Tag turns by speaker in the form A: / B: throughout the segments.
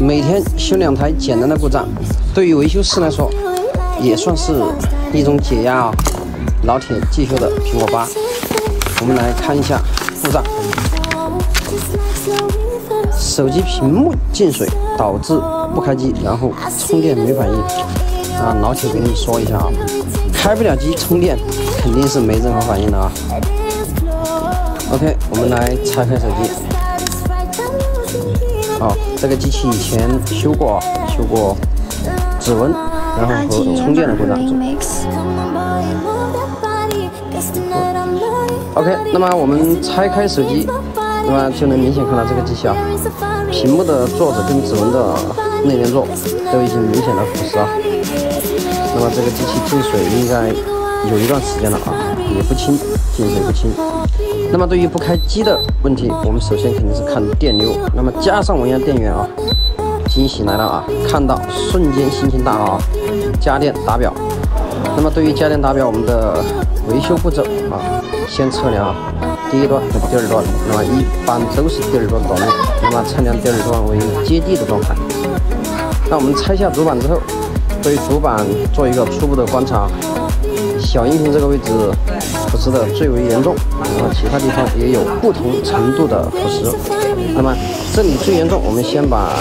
A: 每天修两台简单的故障，对于维修师来说，也算是一种解压啊。老铁继修的苹果八，我们来看一下故障。手机屏幕进水导致不开机，然后充电没反应啊。老铁给你说一下啊，开不了机充电肯定是没任何反应的啊。OK，我们来拆开手机。好，这个机器以前修过，修过指纹，然后和充电的故障。OK，那么我们拆开手机，那么就能明显看到这个机器啊，屏幕的座子跟指纹的内联座都已经明显的腐蚀啊。那么这个机器进水应该有一段时间了啊，也不清，进水不清。那么对于不开机的问题，我们首先肯定是看电流，那么加上文阳电源啊，惊喜来了啊，看到瞬间心情大好啊，家电打表。那么对于家电打表，我们的维修步骤啊，先测量啊，第一段和第二段，那么一般都是第二段短路，那么测量第二段为接地的状态。那我们拆下主板之后，对主板做一个初步的观察，小音频这个位置腐蚀的最为严重，那么其他地方也有不同程度的腐蚀。那么这里最严重，我们先把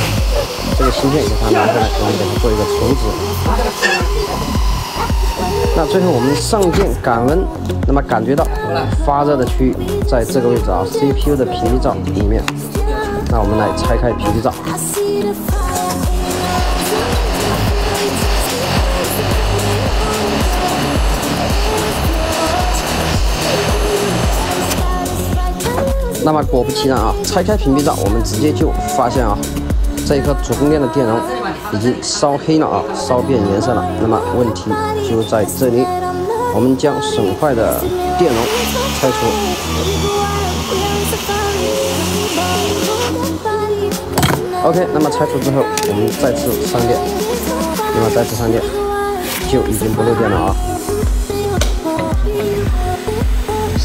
A: 这个芯片给它拿下来，我们给它做一个重置。那最后我们上键感温，那么感觉到发热的区域在这个位置啊，CPU 的屏蔽罩里面。那我们来拆开屏蔽罩。那么果不其然啊，拆开屏蔽罩，我们直接就发现啊，这一颗主供电的电容已经烧黑了啊，烧变颜色了。那么问题。就在这里，我们将损坏的电容拆除。OK，那么拆除之后，我们再次上电，那么再次上电，就已经不漏电了啊。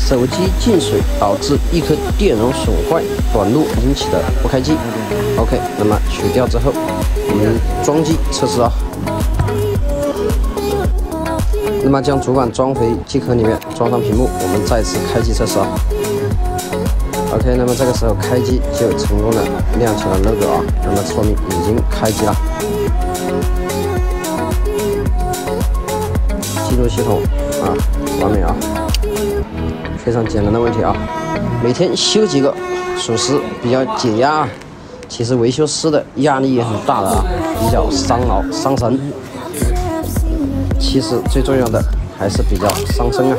A: 手机进水导致一颗电容损坏短路引起的不开机。OK，那么取掉之后，我们装机测试啊。那么将主板装回机壳里面，装上屏幕，我们再次开机测试啊。OK，那么这个时候开机就成功的亮起了 logo 啊，那么说明已经开机了。记录系统啊，完美啊，非常简单的问题啊，每天修几个，属实比较解压啊。其实维修师的压力也很大的啊，比较伤脑伤神。其实最重要的还是比较伤身啊。